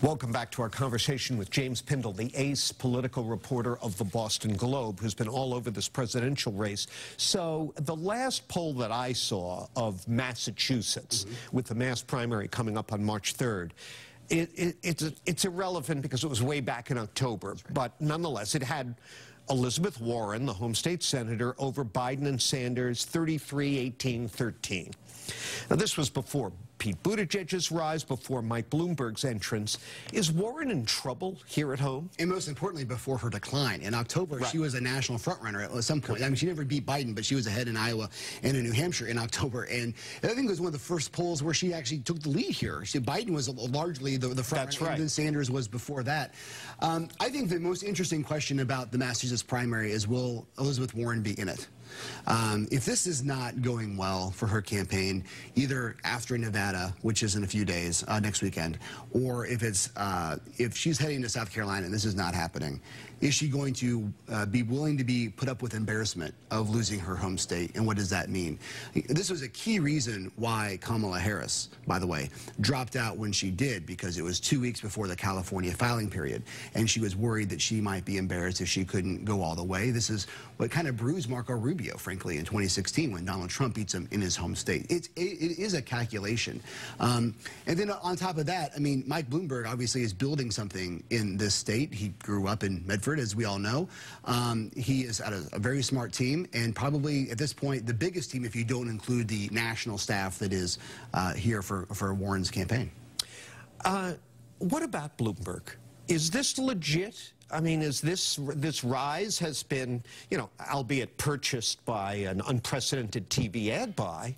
Welcome back to our conversation with James Pindell, the ace political reporter of the Boston Globe, who's been all over this presidential race. So the last poll that I saw of Massachusetts, mm -hmm. with the mass primary coming up on March 3rd, it, it, it's, it's irrelevant because it was way back in October. Right. But nonetheless, it had Elizabeth Warren, the home state senator, over Biden and Sanders, 33, 18, 13. Now, this was before Pete Buttigieg's rise, before Mike Bloomberg's entrance. Is Warren in trouble here at home? And most importantly, before her decline. In October, right. she was a national frontrunner at some point. I mean, she never beat Biden, but she was ahead in Iowa and in New Hampshire in October. And I think it was one of the first polls where she actually took the lead here. She, Biden was largely the, the front That's right. and Sanders was before that. Um, I think the most interesting question about the Massachusetts primary is will Elizabeth Warren be in it? Um, if this is not going well for her campaign, either after Nevada, which is in a few days, uh, next weekend, or if it's uh, if she's heading to South Carolina and this is not happening, is she going to uh, be willing to be put up with embarrassment of losing her home state, and what does that mean? This was a key reason why Kamala Harris, by the way, dropped out when she did, because it was two weeks before the California filing period, and she was worried that she might be embarrassed if she couldn't go all the way. This is what kind of bruised Marco Rubio, frankly, in 2016 when Donald Trump beats him in his home state. It, it, it is a calculation. Um, and then on top of that, I mean, Mike Bloomberg obviously is building something in this state. He grew up in Medford as we all know. Um, he is at a, a, very smart team, and probably at this point, the biggest team if you don't include the national staff that is uh, here for, for Warren's campaign. Uh, what about Bloomberg? Is this legit? I mean, is this this rise has been, you know, albeit purchased by an unprecedented TV ad buy,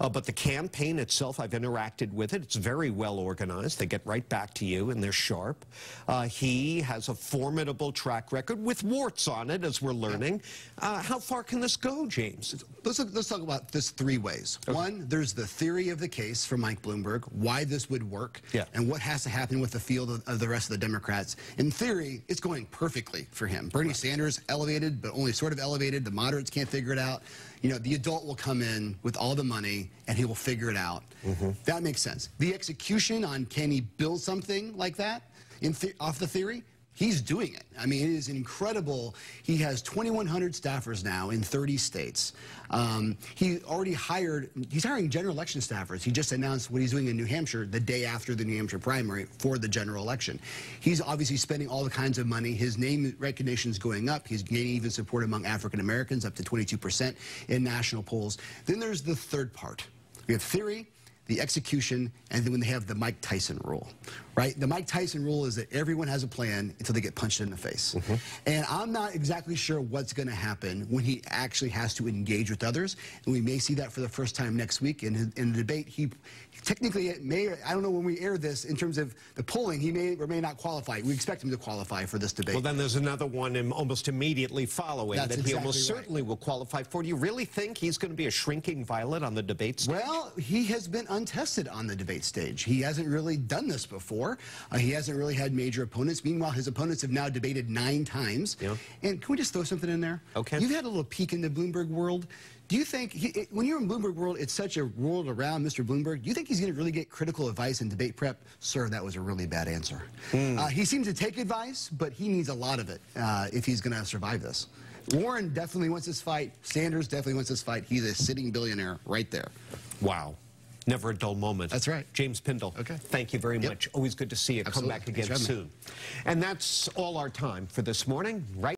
uh, but the campaign itself, I've interacted with it. It's very well organized. They get right back to you, and they're sharp. Uh, he has a formidable track record with warts on it, as we're learning. Uh, how far can this go, James? Let's let's talk about this three ways. Okay. One, there's the theory of the case for Mike Bloomberg, why this would work, yeah. and what has to happen with the field of, of the rest of the Democrats. In theory, it's going going perfectly for him. Bernie Sanders elevated, but only sort of elevated. The moderates can't figure it out. You know, the adult will come in with all the money and he will figure it out. Mm -hmm. That makes sense. The execution on can he build something like that in off the theory? He's doing it. I mean, it is incredible. He has 2,100 staffers now in 30 states. Um, he already hired, he's hiring general election staffers. He just announced what he's doing in New Hampshire the day after the New Hampshire primary for the general election. He's obviously spending all the kinds of money. His name recognition is going up. He's gaining even support among African Americans, up to 22% in national polls. Then there's the third part. We have theory, the execution, and then when they have the Mike Tyson rule, right? The Mike Tyson rule is that everyone has a plan until they get punched in the face. Mm -hmm. And I'm not exactly sure what's going to happen when he actually has to engage with others. And we may see that for the first time next week in, in the debate. He technically it may, I don't know when we air this in terms of the polling, he may or may not qualify. We expect him to qualify for this debate. Well, then there's another one almost immediately following That's that exactly he almost right. certainly will qualify for. Do you really think he's going to be a shrinking violet on the debate stage? Well, he has been untested on the debate stage. He hasn't really done this before. Uh, he hasn't really had major opponents. Meanwhile, his opponents have now debated nine times. Yeah. And can we just throw something in there? Okay. You've had a little peek in the Bloomberg world. Do you think, he, it, when you're in Bloomberg world, it's such a world around Mr. Bloomberg, do you think he's going to really get critical advice in debate prep? Sir, that was a really bad answer. Mm. Uh, he seems to take advice, but he needs a lot of it uh, if he's going to survive this. Warren definitely wants this fight. Sanders definitely wants this fight. He's a sitting billionaire right there. Wow. Never a dull moment. That's right. James Pindell. Okay. Thank you very yep. much. Always good to see you. Absolutely. Come back again soon. And that's all our time for this morning. Right.